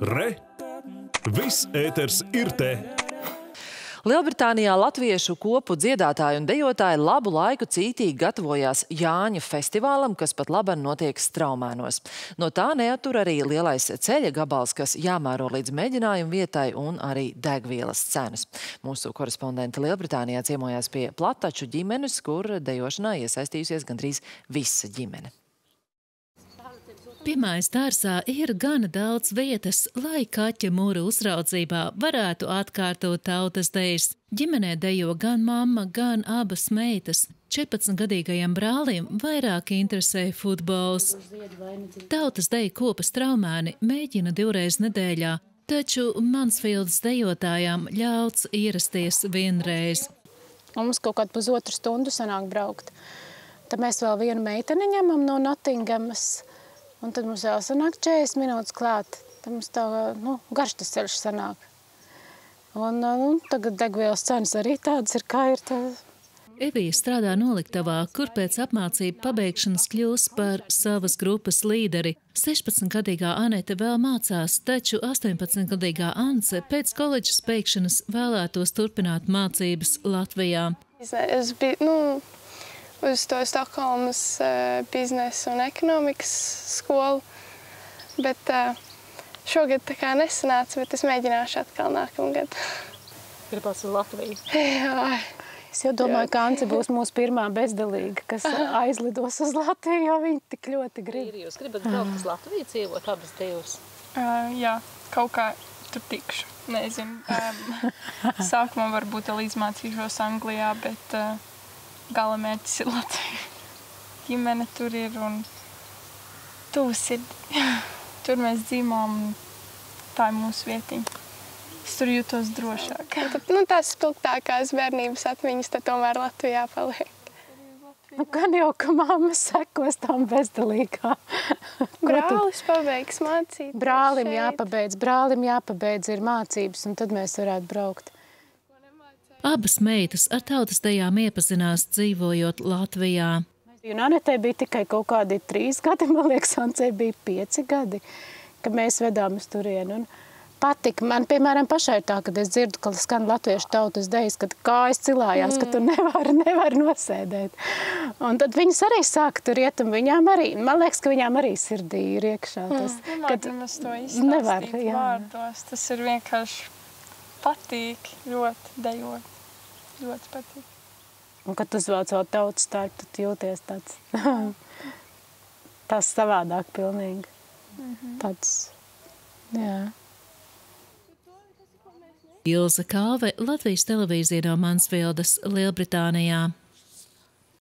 Re! Viss ēters ir te! Lielbritānijā latviešu kopu dziedātāji un dejotāji labu laiku cītīgi gatavojās Jāņa festivālam, kas pat laban notiek Straumēnos. No tā neatur arī lielais ceļa gabals, kas jāmēro līdz mēģinājumu vietai un arī degvielas cenas. Mūsu korespondente Lielbritānijā ciemojās pie plataču ģimenes, kur dejošanā iesaistījusies gandrīz visa ģimene. Pirmais dārzā ir gana daudz vietas, lai kaķa mūra uzraudzībā varētu atkārtot tautas dejas. Ģimenē dejo gan mamma, gan abas meitas. 14-gadīgajam brālim vairāk interesē futbols. Tautas deja kopas traumēni mēģina divreiz nedēļā, taču Mansfieldas dejotājām ļauts ierasties vienreiz. Mums kaut kādu pusotru stundu sanāk braukt. Tad mēs vēl vienu meiteni ņemam no Nottingamas. Un tad mums vēl sanāk 40 minūtes klāt. Tad mums tā nu, garš tas ceļš sanāk. Un nu, tagad degvielas cenas arī tādas ir, kā ir. Tā. Evija strādā noliktavā, kur pēc apmācību pabeigšanas kļūs par savas grupas līderi. 16-gadīgā Anete vēl mācās, taču 18-gadīgā Ance pēc koledžas beigšanas vēlētos turpināt mācības Latvijā. Es biju, nu, uz to Stokholmas uh, biznesa un ekonomikas skolu. Bet uh, šogad tā kā nesanāca, bet es mēģināšu atkal nākamgad. Gribas uz Latviju? Jā. Es jau domāju, ka Ance būs mūsu pirmā bezdalīga, kas aizlidos uz Latviju, jo viņi tik ļoti grib. Jūs gribat braukt uz Latviju, dzīvot abas divas? Uh, jā, kaut kā tur tikšu. Nezinu. Um, sākumā varbūt līdzmācīšos Anglijā, bet uh, gala mērķis ir Latvija. Ģimene tur ir un tuvs ir. Tur mēs dzīvojam un tā ir mūsu vietiņa. Es tur jūtos drošāk. Tad, nu, tās spilgtākās bērnības atmiņas tad tomēr Latvijā paliek. Nu, gan jau, ka mamma sekos tam bezdalīgā. Brālis pabeigs mācīt. Brālim šeit. jāpabeidz, brālim jāpabeidz ir mācības, un tad mēs varētu braukt. Abas meitas ar tautas dejām iepazinās dzīvojot Latvijā. Un Anetē bija tikai kaut kādi trīs gadi, man liekas, Ancē bija pieci gadi, kad mēs vedām uz turienu. Un patika. Man, piemēram, pašai ir tā, kad es dzirdu, ka skan latviešu tautas dejas, kad kājas cilājās, mm. ka tu nevari nevar nosēdēt. Un tad viņas arī sāka tur iet, un viņām arī, man liekas, ka viņām arī sirdī ir iekšā tas. Mm. Kad to nevar, jā. vārdos. Tas ir vienkārši patīk ļoti dejot ļoti patīk. Un, kad uzvelc vēl tautas starp, tad jūties tāds, tāds savādāk pilnīgi. Mm -hmm. Tāds, jā. Ilza Kāve, Latvijas televīzija no Mansfieldas, Lielbritānijā.